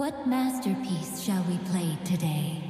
What masterpiece shall we play today?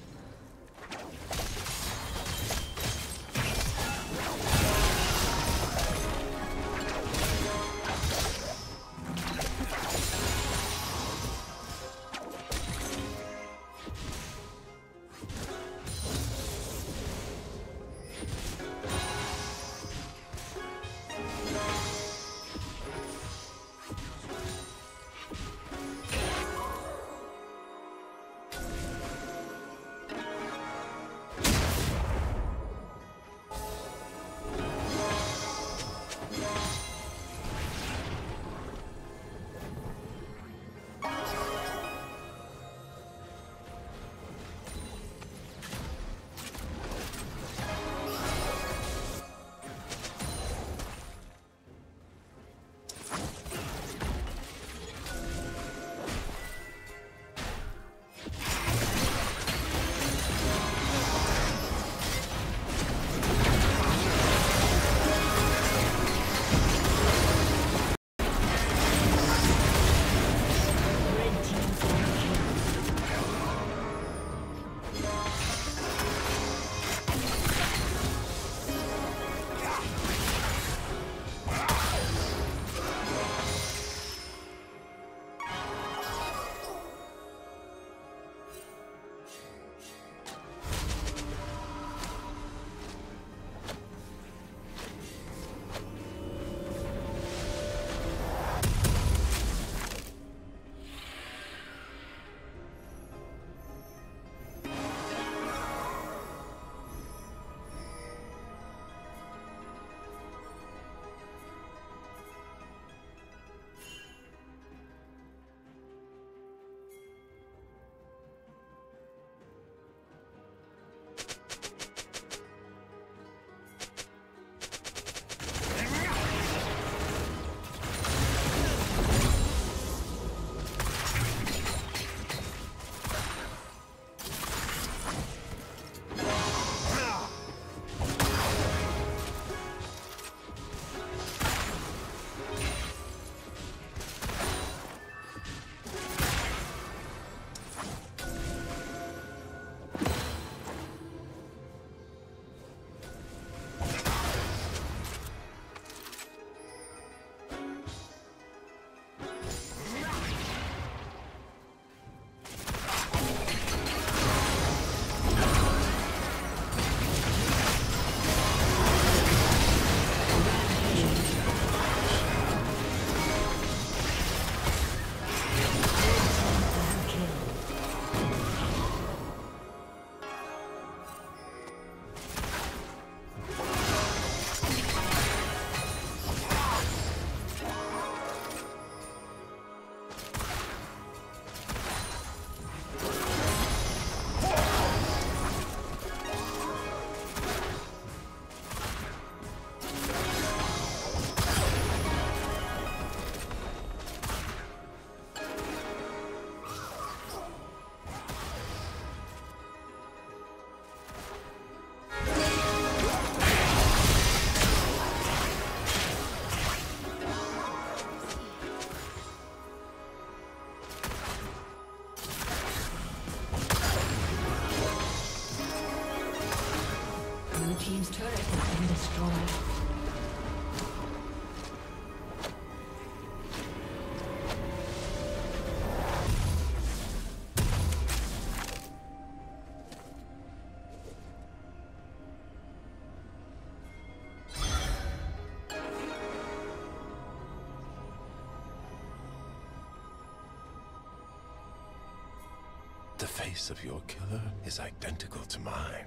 Face of your killer is identical to mine.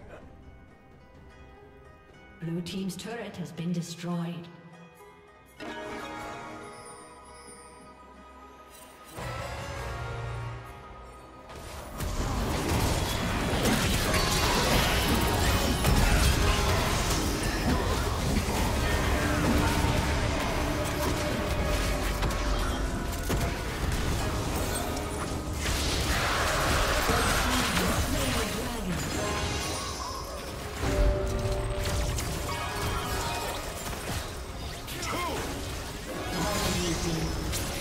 Blue Team's turret has been destroyed. team.